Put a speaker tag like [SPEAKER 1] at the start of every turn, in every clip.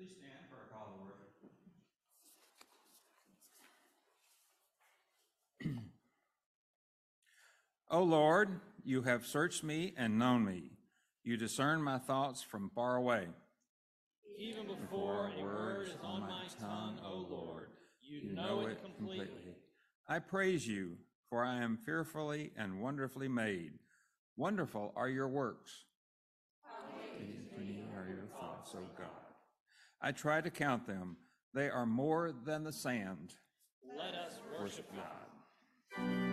[SPEAKER 1] Please stand for a call to worship. O Lord, you have searched me and known me. You discern my thoughts from far away.
[SPEAKER 2] Even before a word is on my tongue, O Lord, you know it completely.
[SPEAKER 1] I praise you, for I am fearfully and wonderfully made. Wonderful are your works. Many are your thoughts, O God. I try to count them. They are more than the sand.
[SPEAKER 2] Let us worship. God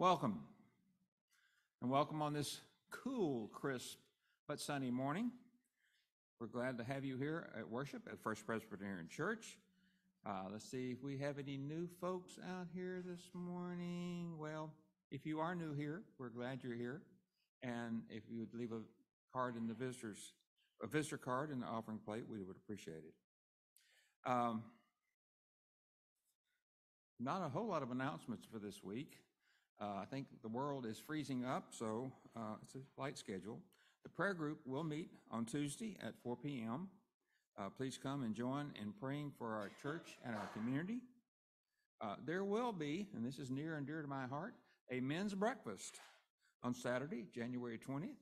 [SPEAKER 1] Welcome. And welcome on this cool, crisp, but sunny morning. We're glad to have you here at worship at First Presbyterian Church. Uh, let's see if we have any new folks out here this morning. Well, if you are new here, we're glad you're here. And if you would leave a card in the visitors, a visitor card in the offering plate, we would appreciate it. Um, not a whole lot of announcements for this week. Uh, I think the world is freezing up, so uh, it's a light schedule. The prayer group will meet on Tuesday at 4 p.m. Uh, Please come and join in praying for our church and our community. There will be, and this is near and dear to my heart, a men's breakfast on Saturday, January 20th.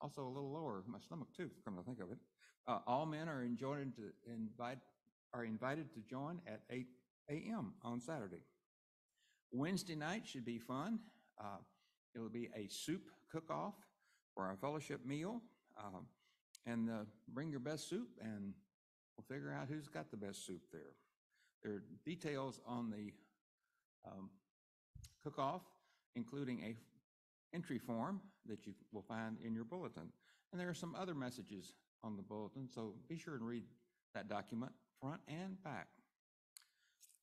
[SPEAKER 1] Also a little lower, my stomach too, come to think of it. Uh, All men are to invite, are invited to join at 8 a.m. on Saturday. Wednesday night should be fun. Uh, It'll be a soup cook-off for our fellowship meal. Um, And uh, bring your best soup and we'll figure out who's got the best soup there. There are details on the um, cook-off, including a entry form that you will find in your bulletin. And there are some other messages on the bulletin, so be sure and read that document front and back.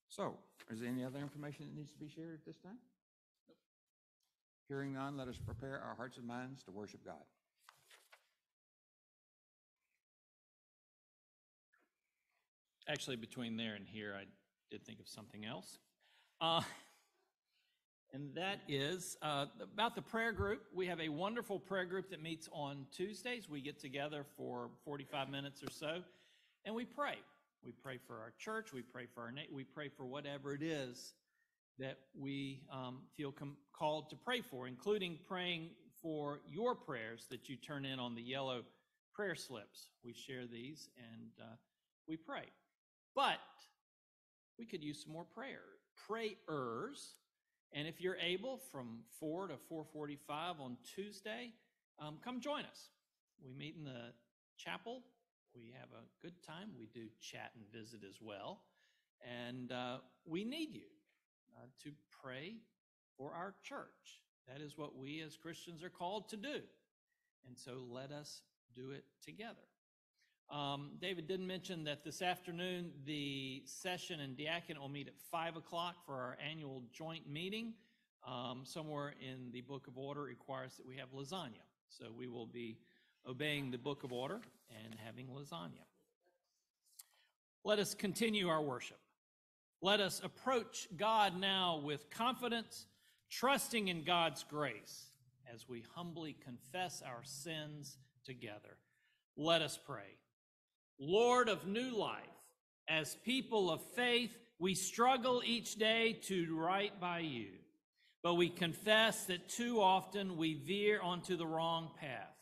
[SPEAKER 1] So, is there any other information that needs to be shared at this time? Hearing none, let us prepare our hearts and minds to worship God.
[SPEAKER 3] Actually, between there and here, I did think of something else. Uh, and that is uh, about the prayer group. We have a wonderful prayer group that meets on Tuesdays. We get together for 45 minutes or so and we pray. We pray for our church, we pray for our na- we pray for whatever it is that we um, feel com- called to pray for, including praying for your prayers that you turn in on the yellow prayer slips. We share these and uh, we pray. But we could use some more prayer prayers. And if you're able, from four to four forty-five on Tuesday, um, come join us. We meet in the chapel. We have a good time. We do chat and visit as well, and uh, we need you uh, to pray for our church. That is what we as Christians are called to do, and so let us do it together. Um, David didn't mention that this afternoon, the session and diaconate will meet at five o'clock for our annual joint meeting. Um, somewhere in the book of order requires that we have lasagna. So we will be obeying the book of order and having lasagna. Let us continue our worship. Let us approach God now with confidence, trusting in God's grace as we humbly confess our sins together. Let us pray. Lord of new life, as people of faith, we struggle each day to right by you, but we confess that too often we veer onto the wrong path.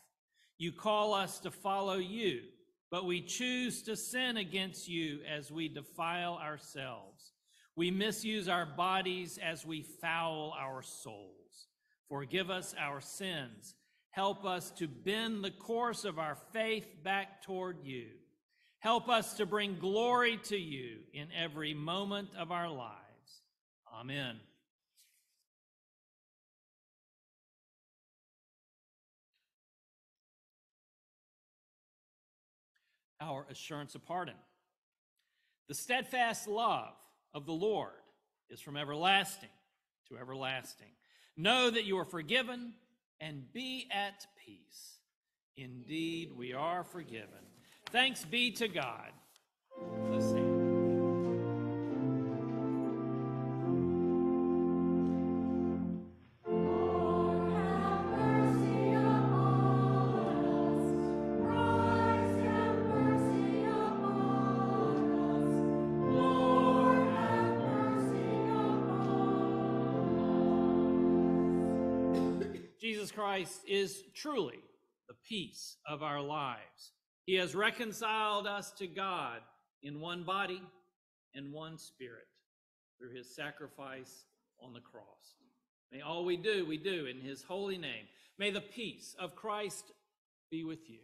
[SPEAKER 3] You call us to follow you, but we choose to sin against you as we defile ourselves. We misuse our bodies as we foul our souls. Forgive us our sins. Help us to bend the course of our faith back toward you. Help us to bring glory to you in every moment of our lives. Amen. Our assurance of pardon. The steadfast love of the Lord is from everlasting to everlasting. Know that you are forgiven and be at peace. Indeed, we are forgiven. Thanks be to God.
[SPEAKER 2] Christ
[SPEAKER 3] is truly the peace of our lives. He has reconciled us to God in one body and one spirit through his sacrifice on the cross. May all we do, we do in his holy name. May the peace of Christ be with you.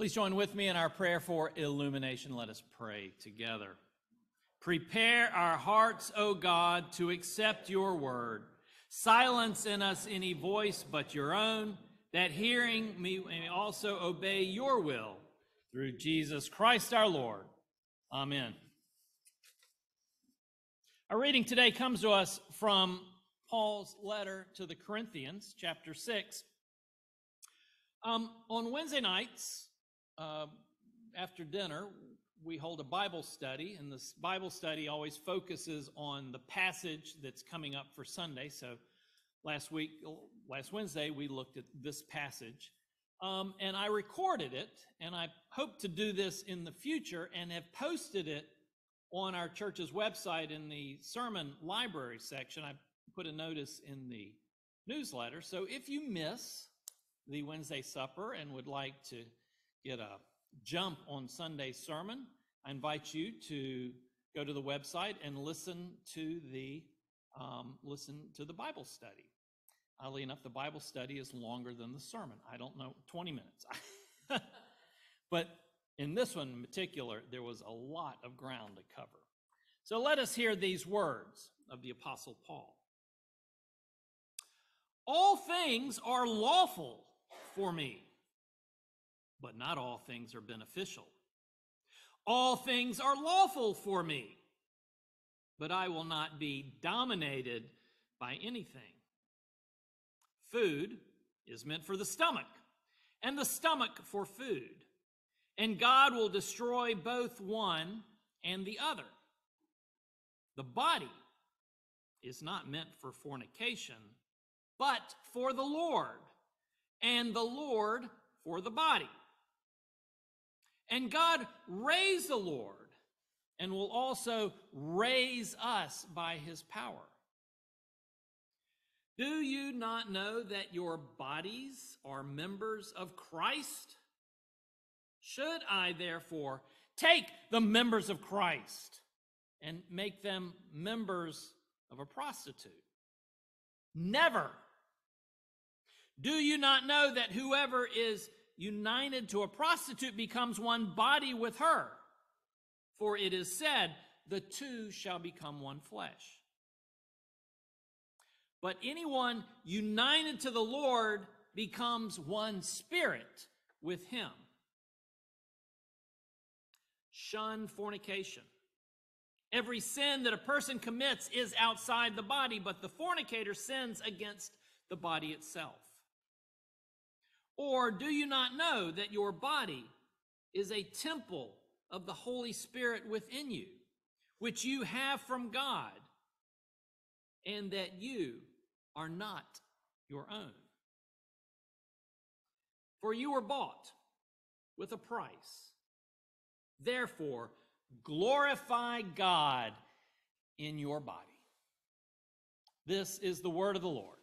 [SPEAKER 3] Please join with me in our prayer for illumination. Let us pray together. Prepare our hearts, O God, to accept your word. Silence in us any voice but your own, that hearing me may also obey your will. Through Jesus Christ our Lord. Amen. Our reading today comes to us from Paul's letter to the Corinthians, chapter 6. Um, on Wednesday nights, uh, after dinner, we hold a Bible study, and this Bible study always focuses on the passage that's coming up for Sunday. So last week, last Wednesday, we looked at this passage. Um, and I recorded it, and I hope to do this in the future and have posted it on our church's website in the sermon library section. I put a notice in the newsletter. So if you miss the Wednesday supper and would like to get a jump on Sunday's sermon, I invite you to go to the website and listen to the um, listen to the Bible study. Oddly enough, the Bible study is longer than the sermon. I don't know, 20 minutes. but in this one in particular, there was a lot of ground to cover. So let us hear these words of the Apostle Paul. All things are lawful for me, but not all things are beneficial. All things are lawful for me, but I will not be dominated by anything. Food is meant for the stomach, and the stomach for food. And God will destroy both one and the other. The body is not meant for fornication, but for the Lord, and the Lord for the body. And God raised the Lord and will also raise us by his power. Do you not know that your bodies are members of Christ? Should I therefore take the members of Christ and make them members of a prostitute? Never. Do you not know that whoever is united to a prostitute becomes one body with her? For it is said, the two shall become one flesh. But anyone united to the Lord becomes one spirit with him. Shun fornication. Every sin that a person commits is outside the body, but the fornicator sins against the body itself. Or do you not know that your body is a temple of the Holy Spirit within you, which you have from God, and that you are not your own. For you were bought with a price. Therefore, glorify God in your body. This is the word of the Lord.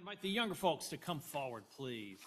[SPEAKER 3] invite the younger folks to come forward, please.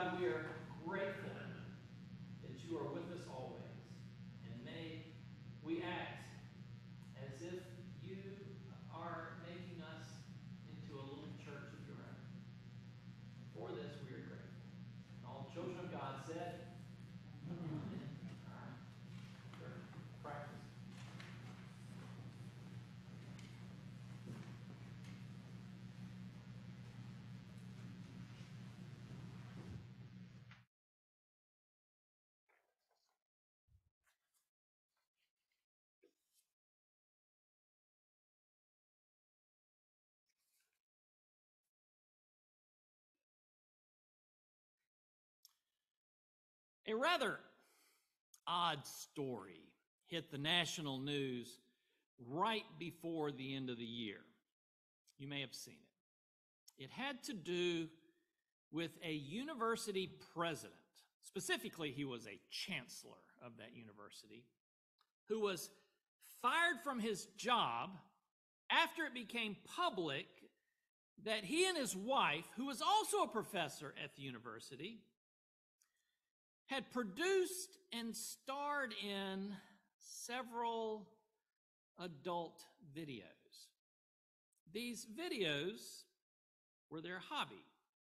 [SPEAKER 3] time we are A rather odd story hit the national news right before the end of the year. You may have seen it. It had to do with a university president. Specifically, he was a chancellor of that university who was fired from his job after it became public that he and his wife, who was also a professor at the university, had produced and starred in several adult videos. These videos were their hobby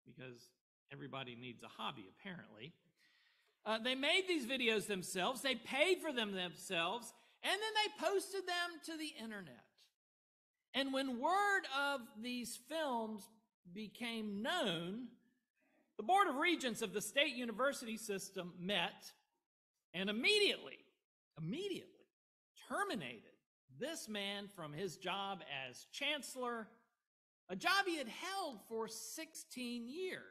[SPEAKER 3] because everybody needs a hobby, apparently. Uh, they made these videos themselves, they paid for them themselves, and then they posted them to the internet. And when word of these films became known, the Board of Regents of the State University system met and immediately, immediately terminated this man from his job as chancellor, a job he had held for 16 years.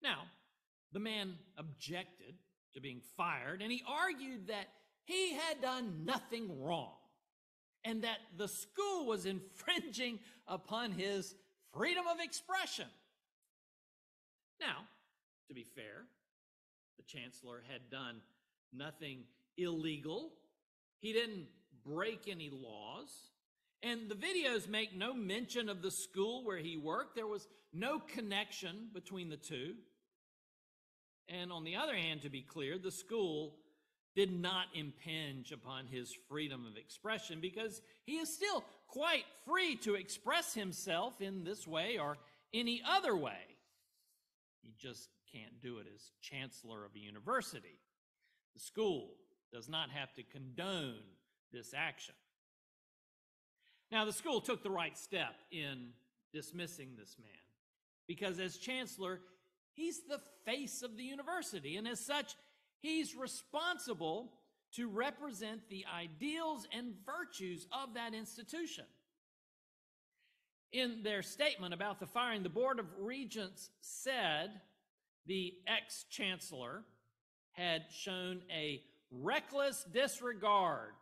[SPEAKER 3] Now, the man objected to being fired and he argued that he had done nothing wrong and that the school was infringing upon his freedom of expression. Now, to be fair, the chancellor had done nothing illegal. He didn't break any laws. And the videos make no mention of the school where he worked. There was no connection between the two. And on the other hand, to be clear, the school did not impinge upon his freedom of expression because he is still quite free to express himself in this way or any other way. He just can't do it as chancellor of a university. The school does not have to condone this action. Now, the school took the right step in dismissing this man because, as chancellor, he's the face of the university, and as such, he's responsible to represent the ideals and virtues of that institution. In their statement about the firing, the Board of Regents said the ex chancellor had shown a reckless disregard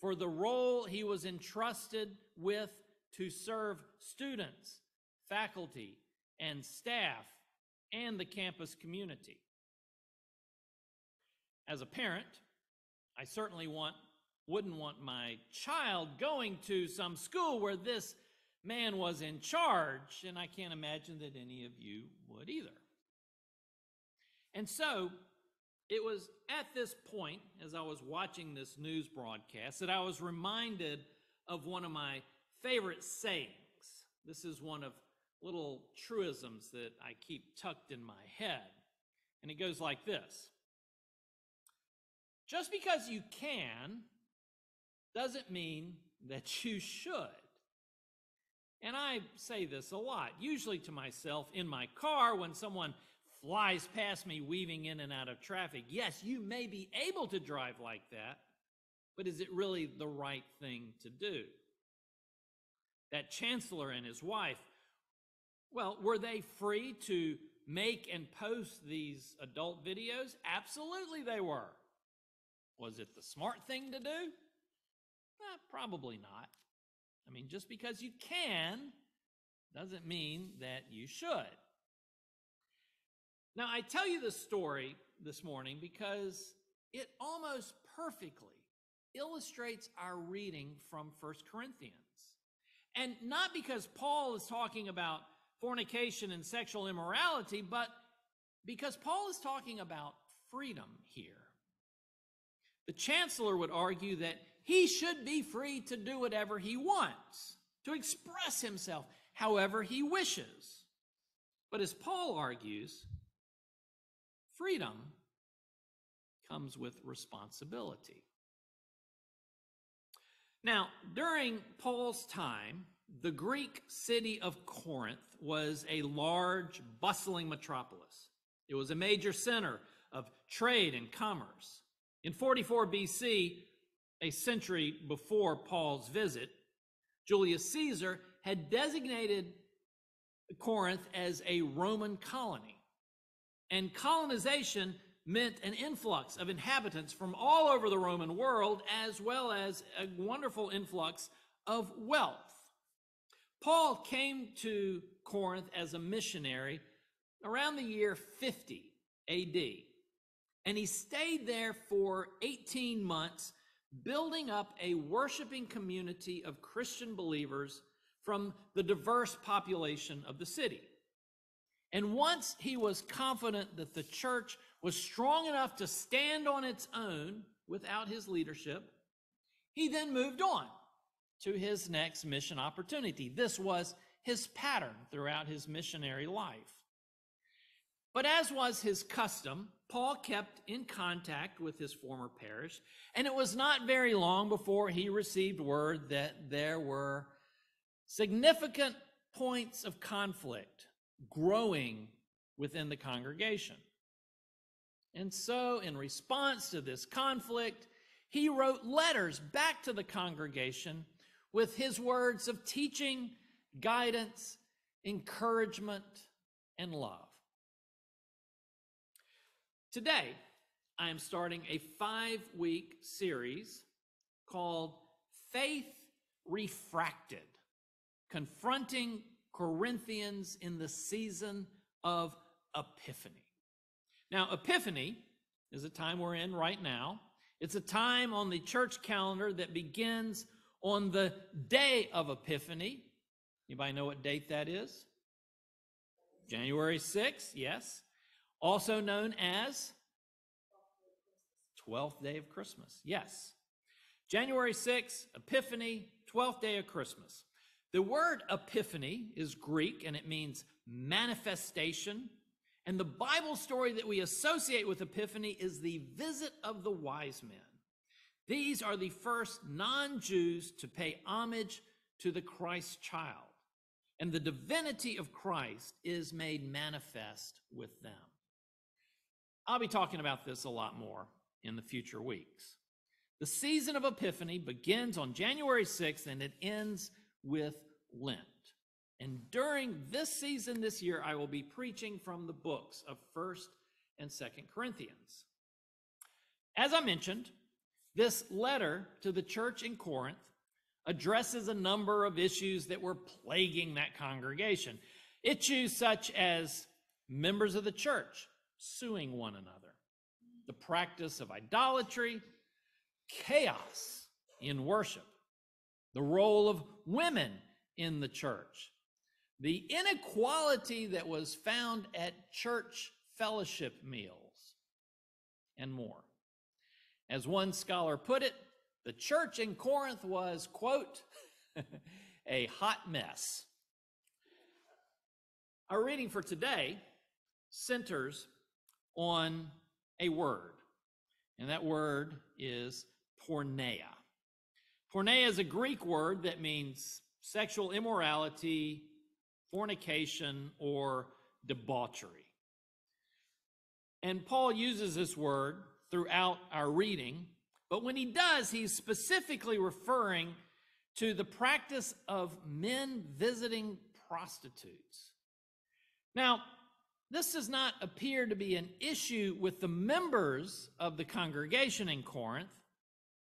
[SPEAKER 3] for the role he was entrusted with to serve students, faculty, and staff, and the campus community. As a parent, I certainly want wouldn't want my child going to some school where this man was in charge, and I can't imagine that any of you would either. And so it was at this point, as I was watching this news broadcast, that I was reminded of one of my favorite sayings. This is one of little truisms that I keep tucked in my head. And it goes like this Just because you can doesn't mean that you should. And I say this a lot, usually to myself in my car when someone flies past me weaving in and out of traffic. Yes, you may be able to drive like that, but is it really the right thing to do? That chancellor and his wife, well, were they free to make and post these adult videos? Absolutely, they were. Was it the smart thing to do? Eh, probably not. I mean, just because you can doesn't mean that you should. Now, I tell you this story this morning because it almost perfectly illustrates our reading from First Corinthians. And not because Paul is talking about fornication and sexual immorality, but because Paul is talking about freedom here. The chancellor would argue that he should be free to do whatever he wants, to express himself however he wishes. But as Paul argues, freedom comes with responsibility. Now, during Paul's time, the Greek city of Corinth was a large, bustling metropolis. It was a major center of trade and commerce. In 44 BC, a century before Paul's visit, Julius Caesar had designated Corinth as a Roman colony. And colonization meant an influx of inhabitants from all over the Roman world, as well as a wonderful influx of wealth. Paul came to Corinth as a missionary around the year 50 AD, and he stayed there for 18 months, building up a worshiping community of Christian believers from the diverse population of the city. And once he was confident that the church was strong enough to stand on its own without his leadership, he then moved on to his next mission opportunity. This was his pattern throughout his missionary life. But as was his custom, Paul kept in contact with his former parish, and it was not very long before he received word that there were significant points of conflict growing within the congregation. And so, in response to this conflict, he wrote letters back to the congregation with his words of teaching, guidance, encouragement, and love. Today, I am starting a five week series called Faith Refracted Confronting Corinthians in the Season of Epiphany. Now, Epiphany is a time we're in right now. It's a time on the church calendar that begins on the day of Epiphany. Anybody know what date that is? January 6th, yes. Also known as 12th day of Christmas. Yes. January 6th, Epiphany, 12th day of Christmas. The word epiphany is Greek and it means manifestation. And the Bible story that we associate with Epiphany is the visit of the wise men. These are the first non Jews to pay homage to the Christ child. And the divinity of Christ is made manifest with them. I'll be talking about this a lot more in the future weeks. The season of Epiphany begins on January 6th and it ends with Lent. And during this season this year, I will be preaching from the books of 1st and 2nd Corinthians. As I mentioned, this letter to the church in Corinth addresses a number of issues that were plaguing that congregation. Issues such as members of the church suing one another, the practice of idolatry, chaos in worship, the role of women in the church, the inequality that was found at church fellowship meals, and more. As one scholar put it, the church in Corinth was, quote, a hot mess. Our reading for today centers on a word, and that word is porneia. Porneia is a Greek word that means sexual immorality, fornication, or debauchery. And Paul uses this word throughout our reading, but when he does, he's specifically referring to the practice of men visiting prostitutes. Now, this does not appear to be an issue with the members of the congregation in Corinth.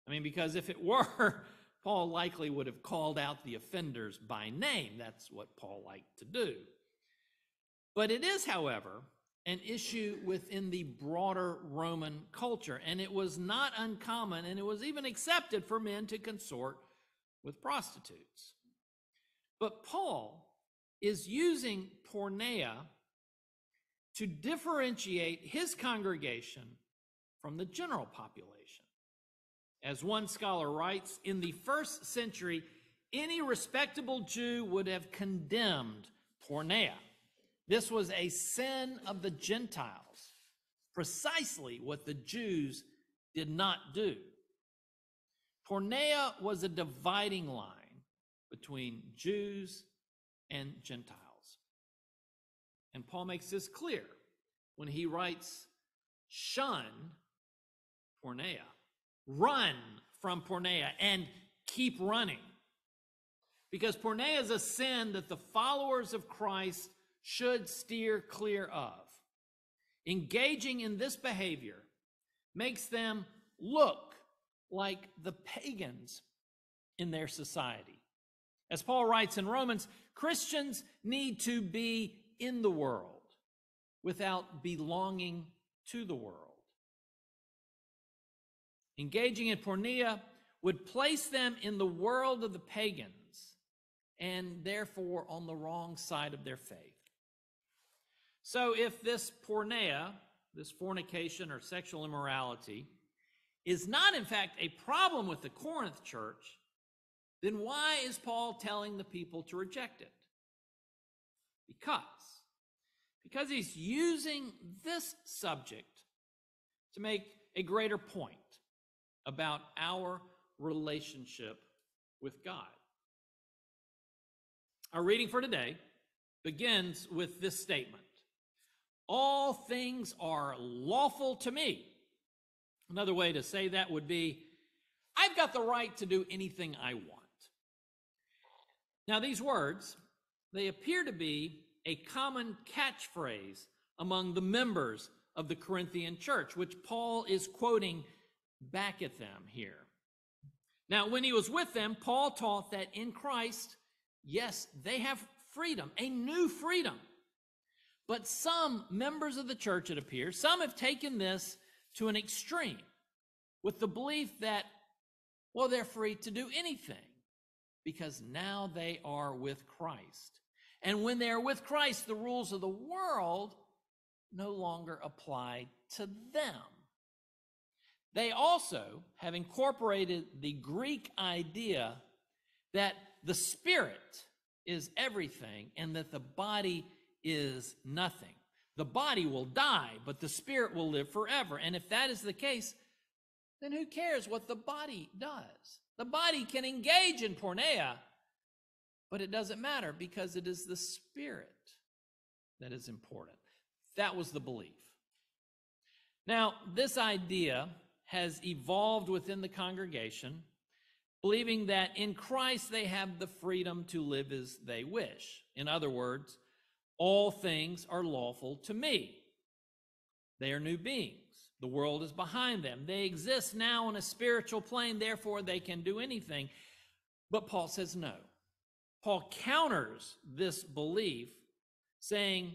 [SPEAKER 3] I mean, because if it were, Paul likely would have called out the offenders by name. That's what Paul liked to do. But it is, however, an issue within the broader Roman culture, and it was not uncommon, and it was even accepted for men to consort with prostitutes. But Paul is using porneia to differentiate his congregation from the general population. As one scholar writes, in the first century, any respectable Jew would have condemned porneia. This was a sin of the Gentiles, precisely what the Jews did not do. Porneia was a dividing line between Jews and Gentiles. And Paul makes this clear when he writes, shun porneia. Run from porneia and keep running. Because porneia is a sin that the followers of Christ should steer clear of. Engaging in this behavior makes them look like the pagans in their society. As Paul writes in Romans, Christians need to be in the world without belonging to the world. Engaging in porneia would place them in the world of the pagans and therefore on the wrong side of their faith. So if this porneia, this fornication or sexual immorality, is not in fact a problem with the Corinth church, then why is Paul telling the people to reject it? Because because he's using this subject to make a greater point about our relationship with God. Our reading for today begins with this statement All things are lawful to me. Another way to say that would be I've got the right to do anything I want. Now, these words, they appear to be a common catchphrase among the members of the Corinthian church, which Paul is quoting back at them here. Now, when he was with them, Paul taught that in Christ, yes, they have freedom, a new freedom. But some members of the church, it appears, some have taken this to an extreme with the belief that, well, they're free to do anything because now they are with Christ. And when they are with Christ, the rules of the world no longer apply to them. They also have incorporated the Greek idea that the spirit is everything and that the body is nothing. The body will die, but the spirit will live forever. And if that is the case, then who cares what the body does? The body can engage in porneia, but it doesn't matter because it is the spirit that is important. That was the belief. Now, this idea has evolved within the congregation, believing that in Christ they have the freedom to live as they wish. In other words, all things are lawful to me. They are new beings. The world is behind them. They exist now on a spiritual plane, therefore they can do anything. But Paul says no. Paul counters this belief, saying,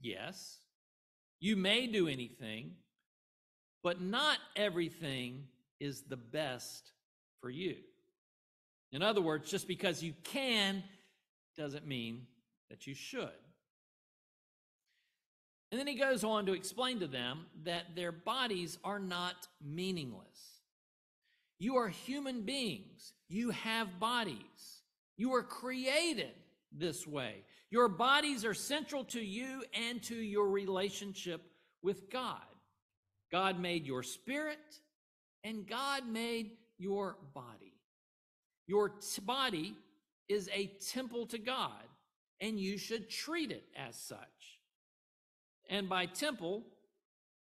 [SPEAKER 3] Yes, you may do anything, but not everything is the best for you. In other words, just because you can doesn't mean that you should. And then he goes on to explain to them that their bodies are not meaningless. You are human beings, you have bodies. You were created this way. Your bodies are central to you and to your relationship with God. God made your spirit and God made your body. Your t- body is a temple to God and you should treat it as such. And by temple,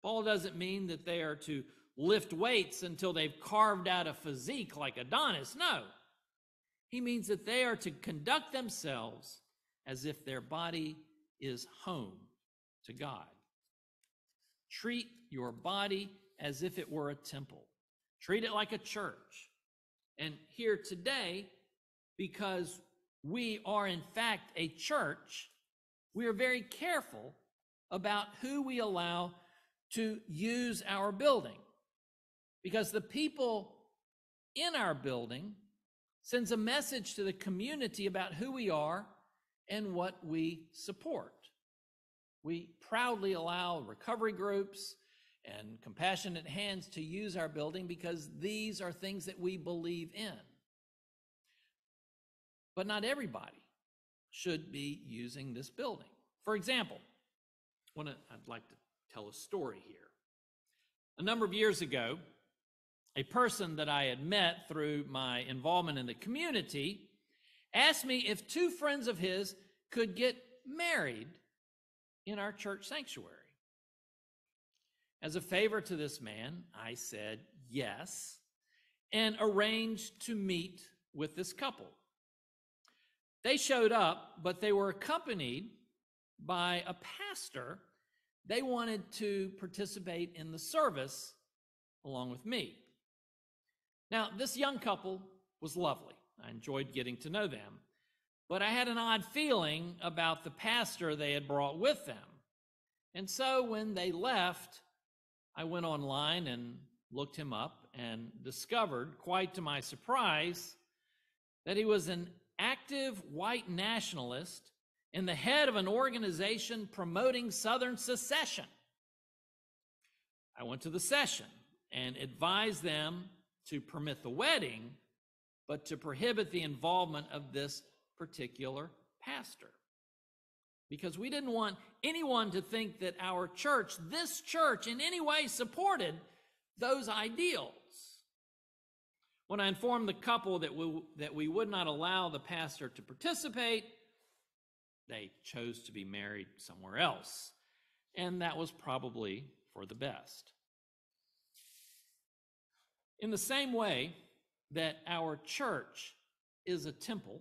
[SPEAKER 3] Paul doesn't mean that they are to lift weights until they've carved out a physique like Adonis. No. He means that they are to conduct themselves as if their body is home to God. Treat your body as if it were a temple. Treat it like a church. And here today, because we are in fact a church, we are very careful about who we allow to use our building. Because the people in our building sends a message to the community about who we are and what we support. We proudly allow recovery groups and compassionate hands to use our building because these are things that we believe in. But not everybody should be using this building. For example, one I'd like to tell a story here. A number of years ago, a person that I had met through my involvement in the community asked me if two friends of his could get married in our church sanctuary. As a favor to this man, I said yes and arranged to meet with this couple. They showed up, but they were accompanied by a pastor they wanted to participate in the service along with me. Now, this young couple was lovely. I enjoyed getting to know them, but I had an odd feeling about the pastor they had brought with them. And so when they left, I went online and looked him up and discovered, quite to my surprise, that he was an active white nationalist and the head of an organization promoting Southern secession. I went to the session and advised them to permit the wedding, but to prohibit the involvement of this particular pastor. Because we didn't want anyone to think that our church, this church, in any way supported those ideals. When I informed the couple that we, that we would not allow the pastor to participate, they chose to be married somewhere else. And that was probably for the best. In the same way that our church is a temple,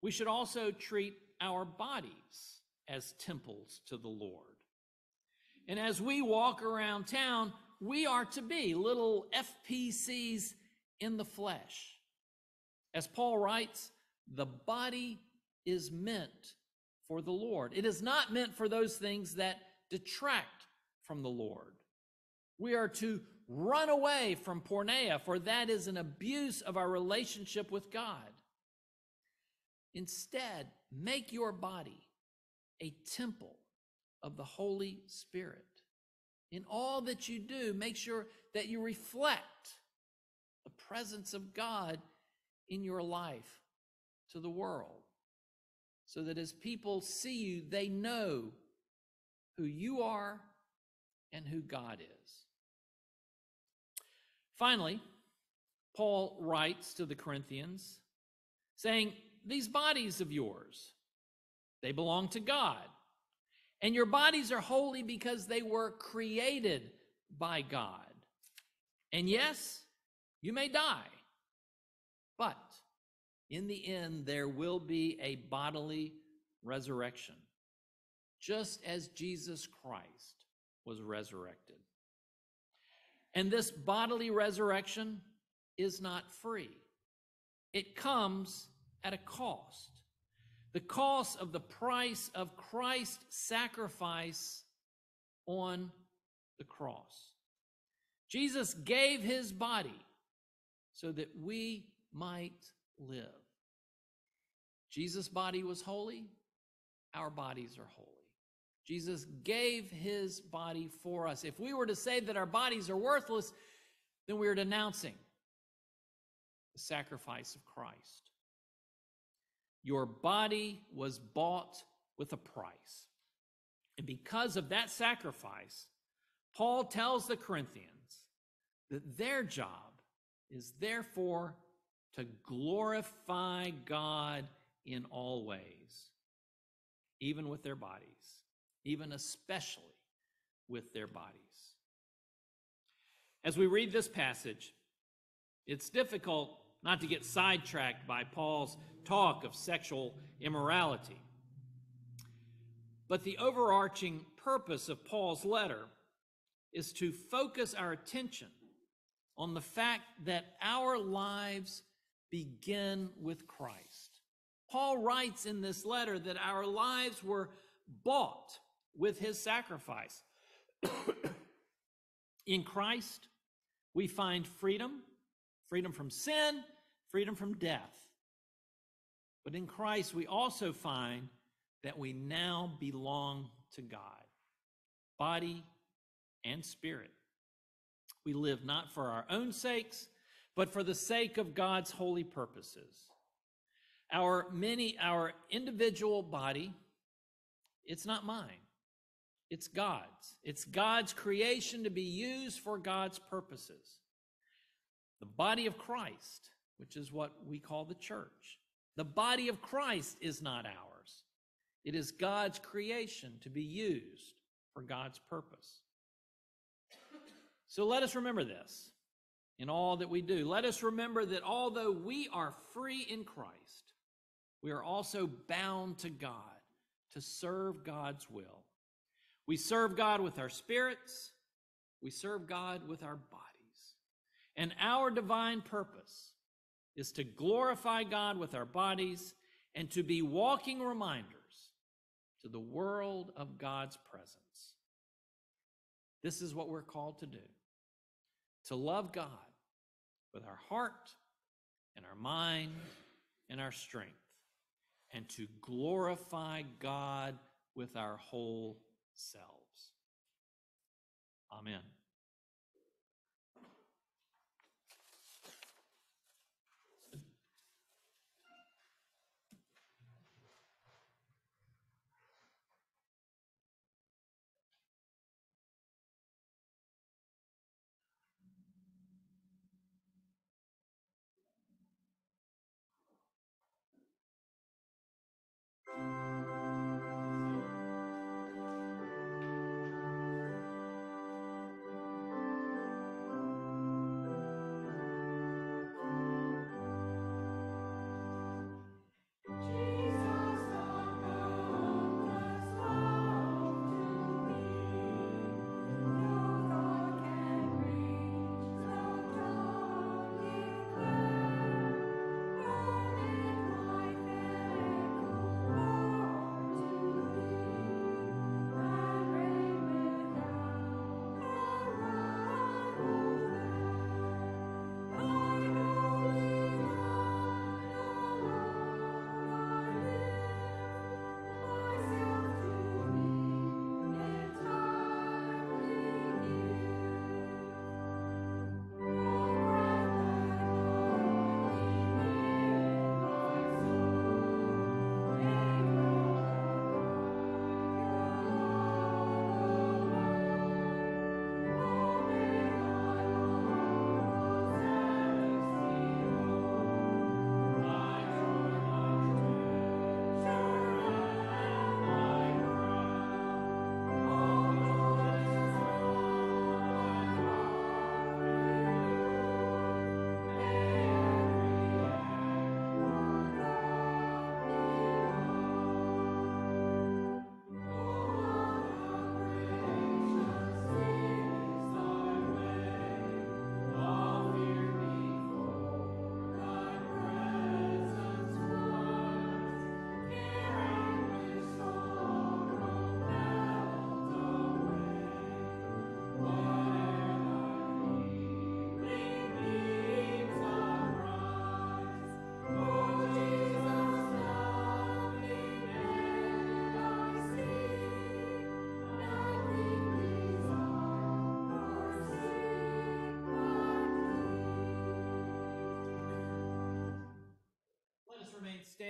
[SPEAKER 3] we should also treat our bodies as temples to the Lord. And as we walk around town, we are to be little FPCs in the flesh. As Paul writes, the body is meant for the Lord. It is not meant for those things that detract from the Lord. We are to run away from porneia, for that is an abuse of our relationship with God. Instead, make your body a temple of the Holy Spirit. In all that you do, make sure that you reflect the presence of God in your life to the world. So that as people see you, they know who you are and who God is. Finally, Paul writes to the Corinthians saying, These bodies of yours, they belong to God. And your bodies are holy because they were created by God. And yes, you may die, but in the end, there will be a bodily resurrection, just as Jesus Christ was resurrected. And this bodily resurrection is not free, it comes at a cost. The cost of the price of Christ's sacrifice on the cross. Jesus gave his body so that we might live. Jesus' body was holy, our bodies are holy. Jesus gave his body for us. If we were to say that our bodies are worthless, then we are denouncing the sacrifice of Christ. Your body was bought with a price. And because of that sacrifice, Paul tells the Corinthians that their job is therefore to glorify God in all ways, even with their bodies even especially with their bodies. As we read this passage, it's difficult not to get sidetracked by Paul's talk of sexual immorality. But the overarching purpose of Paul's letter is to focus our attention on the fact that our lives begin with Christ. Paul writes in this letter that our lives were bought with his sacrifice. In Christ, we find freedom freedom from sin, freedom from death. But in Christ, we also find that we now belong to God, body and spirit. We live not for our own sakes, but for the sake of God's holy purposes. Our many, our individual body, it's not mine. It's God's. It's God's creation to be used for God's purposes. The body of Christ, which is what we call the church, the body of Christ is not ours. It is God's creation to be used for God's purpose. So let us remember this in all that we do. Let us remember that although we are free in Christ, we are also bound to God to serve God's will. We serve God with our spirits, we serve God with our bodies. And our divine purpose is to glorify God with our bodies and to be walking reminders to the world of God's presence. This is what we're called to do to love God with our heart and our mind and our strength, and to glorify God with our whole selves. Amen.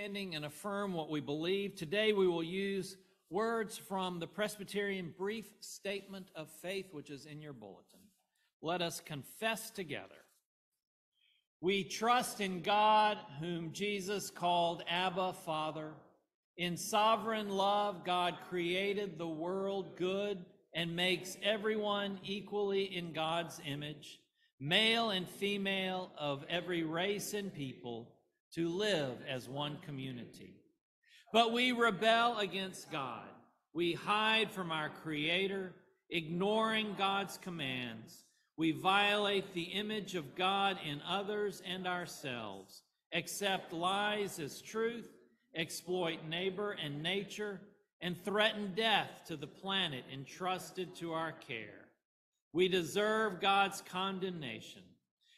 [SPEAKER 2] And
[SPEAKER 3] affirm what we believe. Today we will use words from the Presbyterian Brief Statement of Faith, which is in your bulletin. Let us confess together. We trust in God, whom Jesus called Abba, Father. In sovereign love, God created the world good and makes everyone equally in God's image, male and female of every race and people, to live as one community. But we rebel against God. We hide from our Creator, ignoring God's commands. We violate the image of God in others and ourselves, accept lies as truth, exploit neighbor and nature, and threaten death to the planet entrusted to our care. We deserve God's condemnation.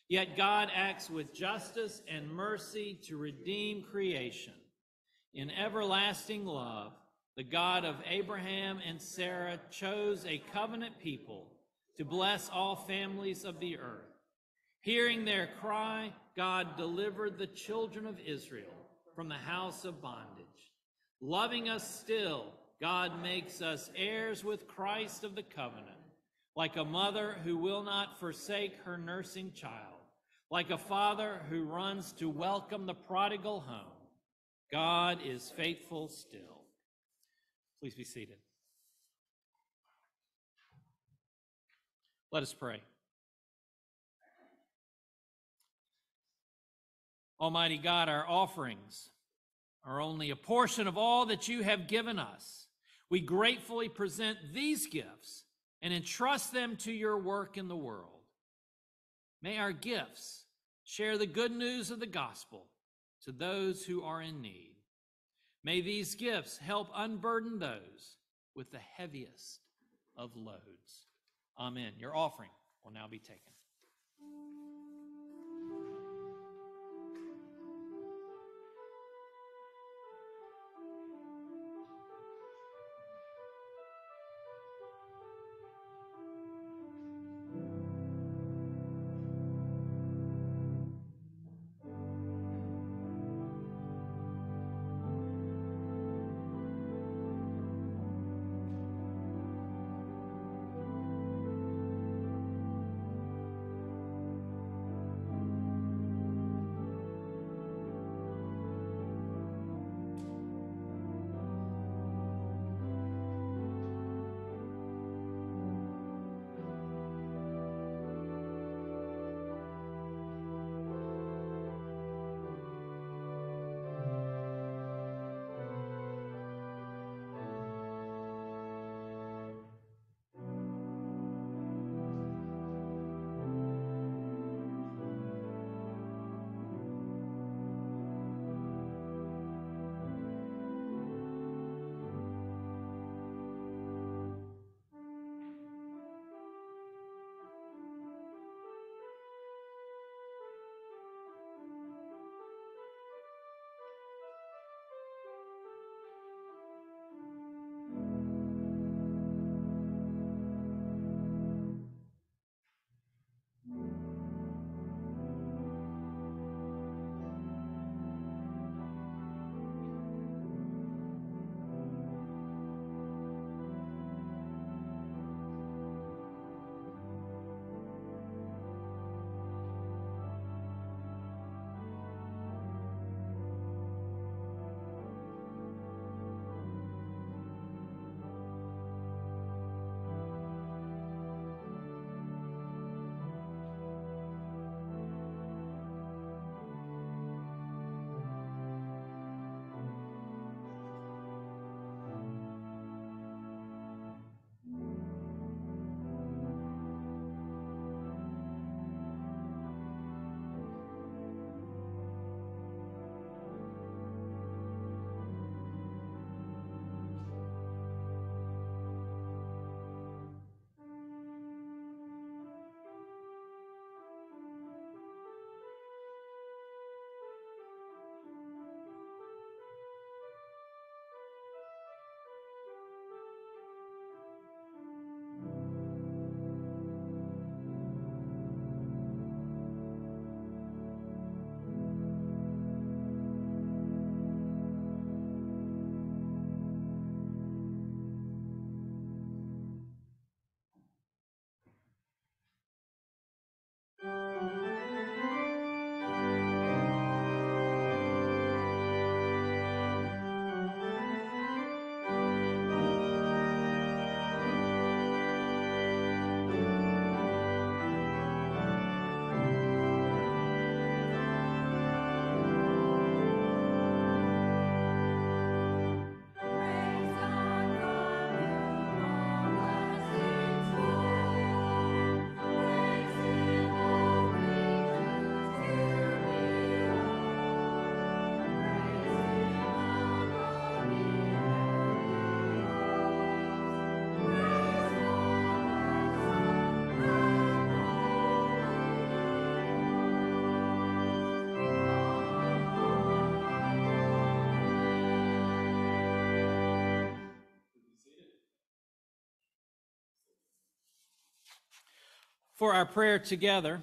[SPEAKER 3] Yet God acts with justice and mercy to redeem creation. In everlasting love, the God of Abraham and Sarah chose a covenant people to bless all families of the earth. Hearing their cry, God delivered the children of Israel from the house of bondage. Loving us still, God makes us heirs with Christ of the covenant, like a mother who will not forsake her nursing child, like a father who runs to welcome the prodigal home. God is faithful still. Please be seated. Let us pray. Almighty God, our offerings are only a portion of all that you have given us. We gratefully present these gifts and entrust them to your work in the world. May our gifts share the good news of the gospel to those who are in need. May these gifts help unburden those with the heaviest of loads. Amen. Your offering will now be taken. For our prayer together,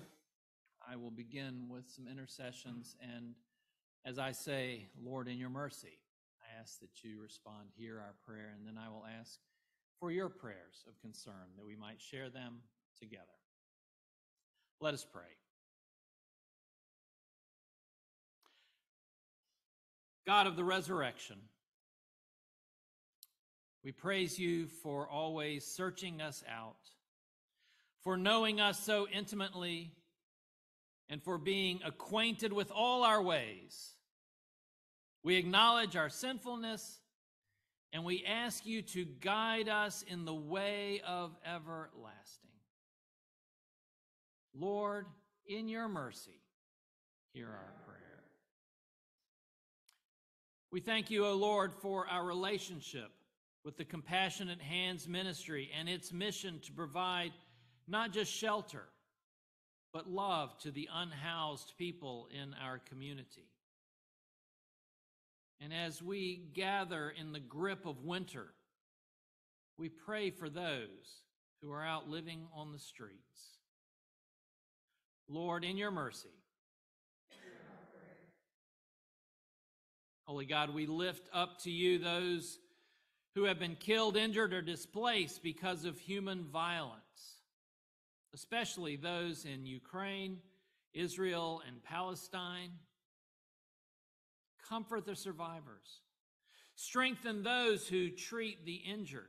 [SPEAKER 3] I will begin with some intercessions. And as I say, Lord, in your mercy, I ask that you respond, hear our prayer, and then I will ask for your prayers of concern that we might share them together. Let us pray. God of the resurrection, we praise you for always searching us out for knowing us so intimately, and for being acquainted with all our ways. We acknowledge our sinfulness and we ask you to guide us in the way of everlasting. Lord, in your mercy, hear our prayer. We thank you, O Lord, for our relationship with the Compassionate Hands Ministry and its mission to provide not just shelter, but love to the unhoused people in our community. And as we gather in the grip of winter, we pray for those who are out living on the streets. Lord, in your mercy, Holy God, we lift up to you those who have been killed, injured, or displaced because of human violence, especially those in Ukraine, Israel, and Palestine. Comfort the survivors, strengthen those who treat the injured,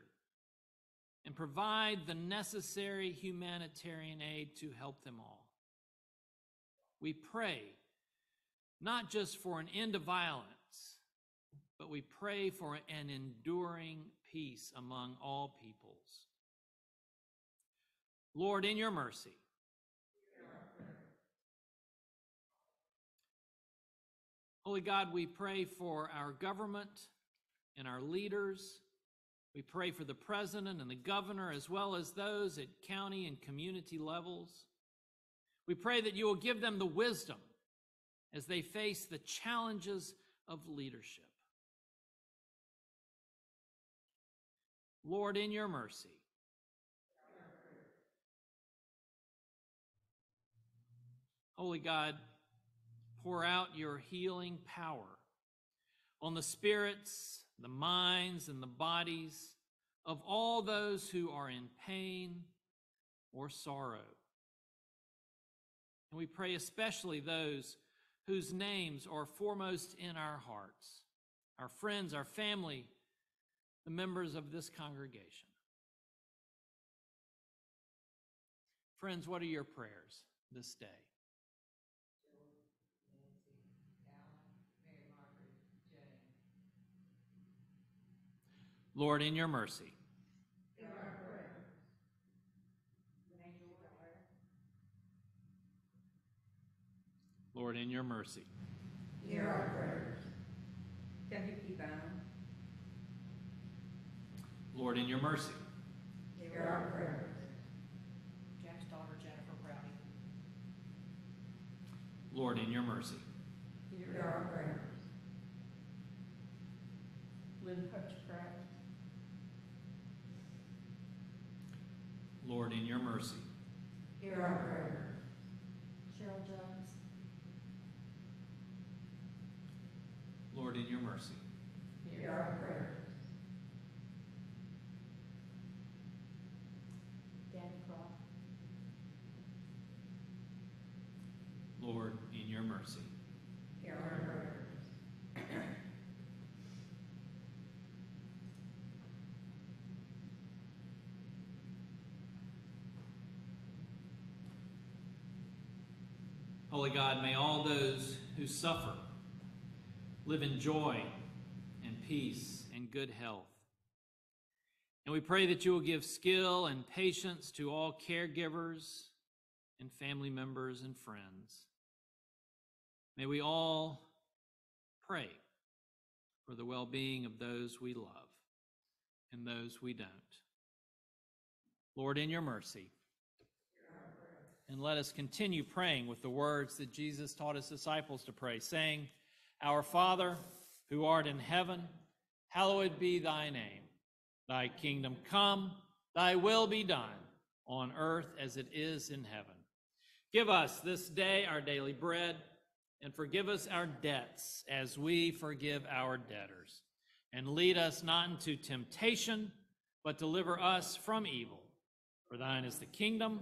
[SPEAKER 3] and provide the necessary humanitarian aid to help them all. We pray not just for an end of violence but we pray for an enduring peace among all peoples. Lord, in your mercy, Holy God, we pray for our government and our leaders. We pray for the president and the governor, as well as those at county and community levels. We pray that you will give them the wisdom as they face the challenges of leadership. Lord, in your mercy. Holy God, pour out your healing power on the spirits, the minds, and the bodies of all those who are in pain or sorrow. And we pray especially those whose names are foremost in our hearts our friends, our family, the members of this congregation. Friends, what are your prayers this day? Lord, in your mercy. Lord, in your mercy.
[SPEAKER 2] Hear our prayers. W.P. Bound.
[SPEAKER 3] Lord, in your mercy.
[SPEAKER 2] Hear our prayers.
[SPEAKER 4] Jack's daughter Jennifer Browning.
[SPEAKER 3] Lord, in your mercy.
[SPEAKER 2] Hear our prayers.
[SPEAKER 4] Lynn Hutchcraft.
[SPEAKER 3] Lord, in your mercy.
[SPEAKER 2] Hear our prayers.
[SPEAKER 4] Cheryl Jones.
[SPEAKER 3] Lord, in your mercy.
[SPEAKER 2] Hear our prayers.
[SPEAKER 4] Danny Croft.
[SPEAKER 3] Lord, in your mercy.
[SPEAKER 2] Hear our prayers.
[SPEAKER 3] Holy God, may all those who suffer live in joy and peace and good health. And we pray that you will give skill and patience to all caregivers and family members and friends. May we all pray for the well being of those we love and those we don't. Lord, in your mercy, and let us continue praying with the words that Jesus taught his disciples to pray, saying, Our Father, who art in heaven, hallowed be thy name. Thy kingdom come, thy will be done, on earth as it is in heaven. Give us this day our daily bread, and forgive us our debts as we forgive our debtors. And lead us not into temptation, but deliver us from evil. For thine is the kingdom,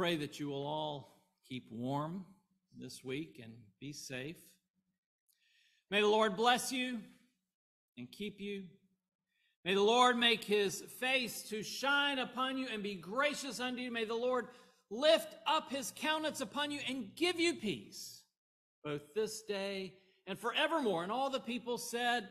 [SPEAKER 3] Pray that you will all keep warm this week and be safe. May the Lord bless you and keep you. May the Lord make his face to shine upon you and be gracious unto you. May the Lord lift up his countenance upon you and give you peace, both this day and forevermore. And all the people said,